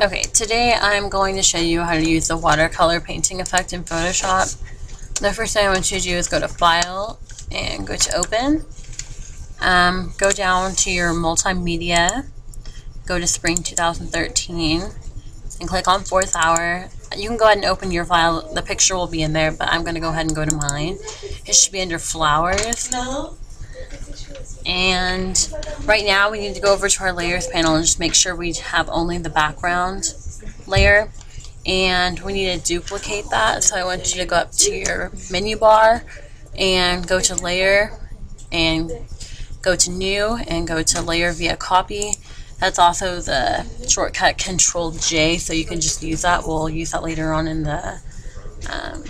Okay, today I'm going to show you how to use the watercolor painting effect in Photoshop. The first thing I want you to do is go to File and go to Open. Um, go down to your multimedia, go to Spring 2013, and click on Fourth Hour. You can go ahead and open your file. The picture will be in there, but I'm going to go ahead and go to mine. It should be under Flowers. No. And right now we need to go over to our layers panel and just make sure we have only the background layer. And we need to duplicate that. So I want you to go up to your menu bar and go to layer and go to new and go to layer via copy. That's also the shortcut control J so you can just use that. We'll use that later on in the um,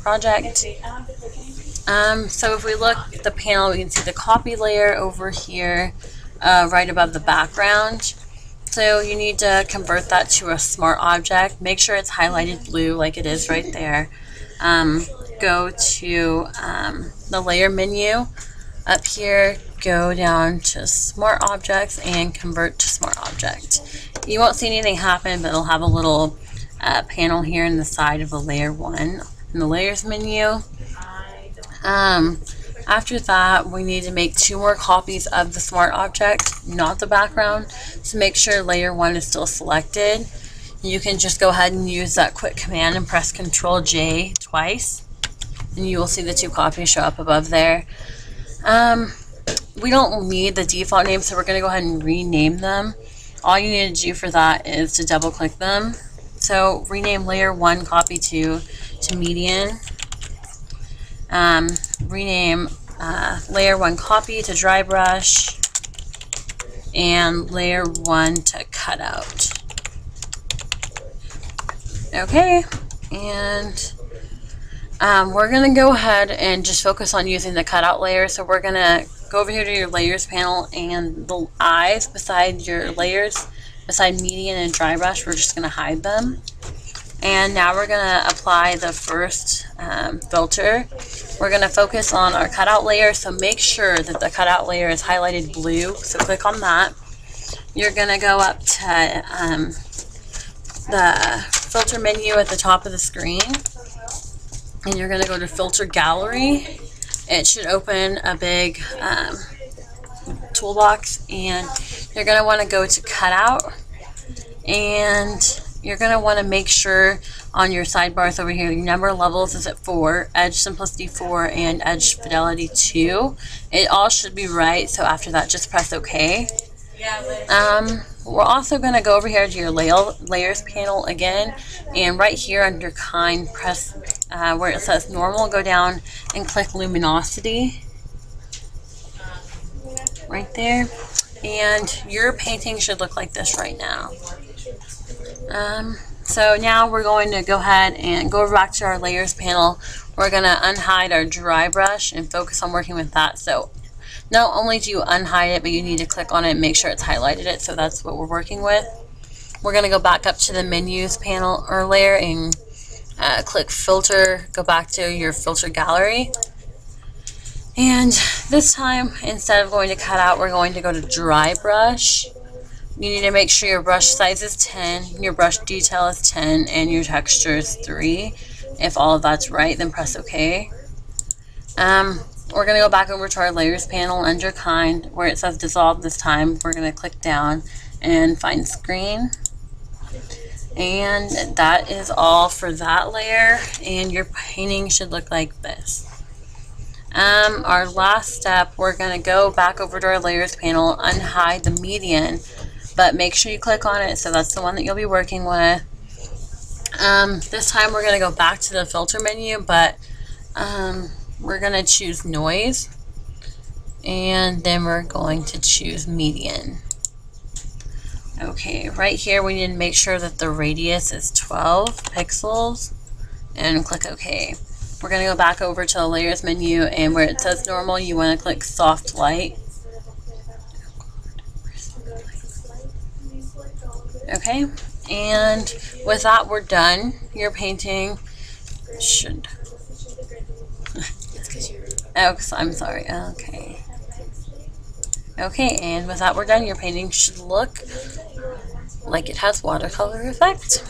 project. Um, so if we look at the panel, we can see the copy layer over here, uh, right above the background. So you need to convert that to a smart object. Make sure it's highlighted blue like it is right there. Um, go to um, the layer menu. Up here, go down to smart objects and convert to smart object. You won't see anything happen, but it'll have a little uh, panel here in the side of the layer one in the layers menu. Um, after that, we need to make two more copies of the smart object, not the background. So make sure layer one is still selected. You can just go ahead and use that quick command and press Control J twice. And you will see the two copies show up above there. Um, we don't need the default name, so we're going to go ahead and rename them. All you need to do for that is to double click them. So rename layer 1 copy 2 to median um, rename uh, layer 1 copy to dry brush and layer 1 to cutout. Okay, and um, we're going to go ahead and just focus on using the cutout layer. So we're going to go over here to your layers panel and the eyes beside your layers, beside median and dry brush, we're just going to hide them. And now we're going to apply the first um, filter. We're going to focus on our cutout layer, so make sure that the cutout layer is highlighted blue. So click on that. You're going to go up to um, the filter menu at the top of the screen. And you're going to go to filter gallery. It should open a big um, toolbox and you're going to want to go to cutout and you're going to want to make sure on your sidebars over here, your number of levels is at 4, edge simplicity 4, and edge fidelity 2. It all should be right, so after that, just press OK. Um, we're also going to go over here to your layers panel again, and right here under kind, press uh, where it says normal, go down and click luminosity. Right there. And your painting should look like this right now. Um, so now we're going to go ahead and go back to our layers panel. We're going to unhide our dry brush and focus on working with that. So not only do you unhide it, but you need to click on it and make sure it's highlighted it. So that's what we're working with. We're going to go back up to the menus panel or layer and uh, click filter, go back to your filter gallery. And this time, instead of going to cut out, we're going to go to dry brush you need to make sure your brush size is 10, your brush detail is 10, and your texture is 3. If all of that's right, then press OK. Um, we're going to go back over to our layers panel under kind where it says dissolve this time. We're going to click down and find screen. And that is all for that layer. And your painting should look like this. Um, our last step, we're going to go back over to our layers panel, unhide the median but make sure you click on it so that's the one that you'll be working with. Um, this time we're going to go back to the filter menu, but um, we're going to choose noise and then we're going to choose median. Okay, right here we need to make sure that the radius is 12 pixels and click OK. We're going to go back over to the layers menu and where it says normal you want to click soft light Okay, and with that we're done. Your painting should... oh, I'm sorry. Okay. Okay, and with that we're done. Your painting should look like it has watercolor effect.